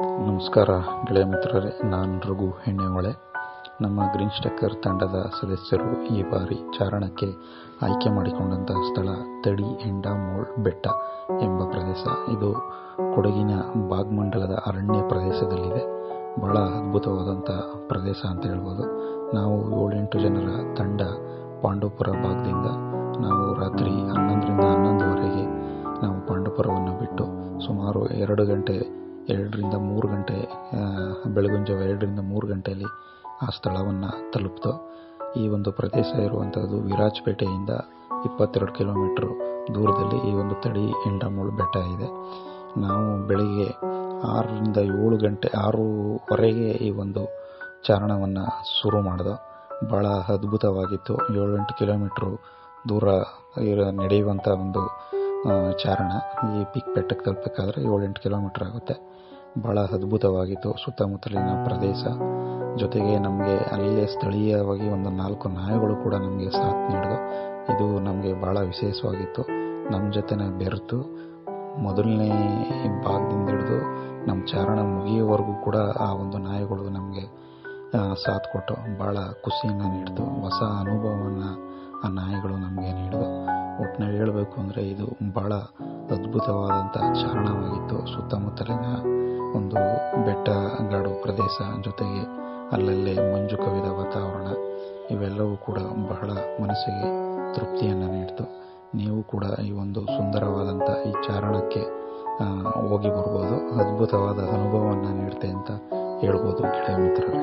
ನಮಸ್ಕಾರ, ಗೆಳೆಯ ಮಿತ್ರರೇ, ನಾನು ರಘು ಹೆಣ್ಣೆಹೊಳೆ ನಮ್ಮ ಗ್ರೀನ್ ಸ್ಟಕ್ಕರ್ ತಂಡದ ಸದಸ್ಯರು ಈ ಬಾರಿ ಚಾರಣಕ್ಕೆ ಆಯ್ಕೆ ಮಾಡಿಕೊಂಡಂತಹ ಸ್ಥಳ ತಡಿ ಎಂಡಾಮೋಳ್ ಬೆಟ್ಟ ಎಂಬ ಪ್ರದೇಶ. ಇದು ಕೊಡಗಿನ ಭಾಗಮಂಡಲದ ಅರಣ್ಯ ಪ್ರದೇಶದಲ್ಲಿದೆ. ಬಹಳ ಅದ್ಭುತವಾದಂಥ ಪ್ರದೇಶ ಅಂತ ಹೇಳ್ಬೋದು. ನಾವು ಏಳೆಂಟು ಜನರ ತಂಡ ಪಾಂಡವಪುರ ಭಾಗದಿಂದ ನಾವು ರಾತ್ರಿ ಹನ್ನೊಂದರಿಂದ ಹನ್ನೊಂದುವರೆಗೆ ನಾವು ಪಾಂಡವಪುರವನ್ನು ಬಿಟ್ಟು ಸುಮಾರು ಎರಡು ಗಂಟೆ ಎರಡರಿಂದ ಮೂರು ಗಂಟೆ ಬೆಳಗಿನ ಜಾವ ಎರಡರಿಂದ ಮೂರು ಗಂಟೆಯಲ್ಲಿ ಆ ಸ್ಥಳವನ್ನು ತಲುಪಿತು. ಈ ಒಂದು ಪ್ರದೇಶ ಇರುವಂಥದ್ದು ವಿರಾಜಪೇಟೆಯಿಂದ ಇಪ್ಪತ್ತೆರಡು ಕಿಲೋಮೀಟ್ರ್ ದೂರದಲ್ಲಿ ಈ ಒಂದು ತಡಿ ಎಂಡಮೂಳು ಬೆಟ್ಟ ಇದೆ. ನಾವು ಬೆಳಿಗ್ಗೆ ಆರರಿಂದ ಏಳು ಗಂಟೆ, ಆರೂವರೆಗೆ ಈ ಒಂದು ಚಾರಣವನ್ನು ಶುರು ಮಾಡಿದೆ ಭಾಳ ಅದ್ಭುತವಾಗಿತ್ತು. ಏಳು ಎಂಟು ಕಿಲೋಮೀಟ್ರು ದೂರ ಇರೋ ನಡೆಯುವಂಥ ಒಂದು ಚಾರಣ ಈ ಪಿಕ್ ಬೆಟ್ಟಕ್ಕೆ ತಲುಪಬೇಕಾದ್ರೆ ಏಳೆಂಟು ಕಿಲೋಮೀಟ್ರ್ ಆಗುತ್ತೆ. ಭಾಳ ಅದ್ಭುತವಾಗಿತ್ತು. ಸುತ್ತಮುತ್ತಲಿನ ಪ್ರದೇಶ ಜೊತೆಗೆ ನಮಗೆ ಅಲ್ಲೇ ಸ್ಥಳೀಯವಾಗಿ ಒಂದು ನಾಲ್ಕು ನಾಯಿಗಳು ಕೂಡ ನಮಗೆ ಸಾಥ್ ನೀಡಿದವು. ಇದು ನಮಗೆ ಭಾಳ ವಿಶೇಷವಾಗಿತ್ತು. ನಮ್ಮ ಜೊತೆನ ಬೆರೆತು ಮೊದಲನೇ ಭಾಗದಿಂದ ಹಿಡಿದು ನಮ್ಮ ಚಾರಣ ಮುಗಿಯುವವರೆಗೂ ಕೂಡ ಆ ಒಂದು ನಾಯಿಗಳು ನಮಗೆ ಸಾಥ್ ಕೊಟ್ಟು ಭಾಳ ಖುಷಿಯನ್ನು ನೀಡಿತು. ಹೊಸ ಅನುಭವವನ್ನು ಆ ನಾಯಿಗಳು ನಮಗೆ ನೀಡಿದವು ಒಟ್ಟಿನಲ್ಲಿ ಹೇಳಬೇಕು ಅಂದರೆ ಇದು ಭಾಳ ಅದ್ಭುತವಾದಂಥ ಚಾರಣವಾಗಿತ್ತು. ಸುತ್ತಮುತ್ತಲಿನ ಒಂದು ಬೆಟ್ಟ, ಗಾಡು ಪ್ರದೇಶ ಜೊತೆಗೆ ಅಲ್ಲಲ್ಲೇ ಮಂಜು ಕವಿದ ವಾತಾವರಣ, ಇವೆಲ್ಲವೂ ಕೂಡ ಬಹಳ ಮನಸ್ಸಿಗೆ ತೃಪ್ತಿಯನ್ನು ನೀಡಿತು. ನೀವು ಕೂಡ ಈ ಒಂದು ಸುಂದರವಾದಂಥ ಈ ಚಾರಣಕ್ಕೆ ಹೋಗಿ ಬರ್ಬೋದು. ಅದ್ಭುತವಾದ ಅನುಭವವನ್ನು ನೀಡುತ್ತೆ ಅಂತ ಹೇಳ್ಬೋದು ಗೆಳೆಯ ಮಿತ್ರರೇ.